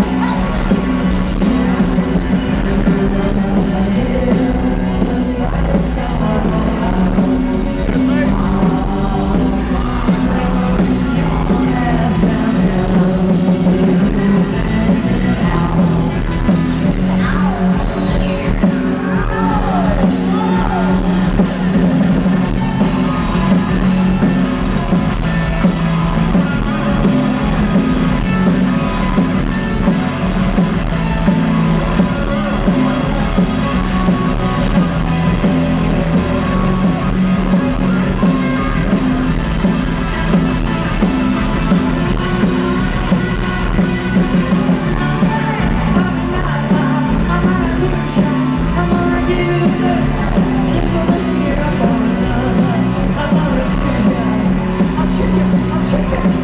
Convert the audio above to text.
Yeah. Take it.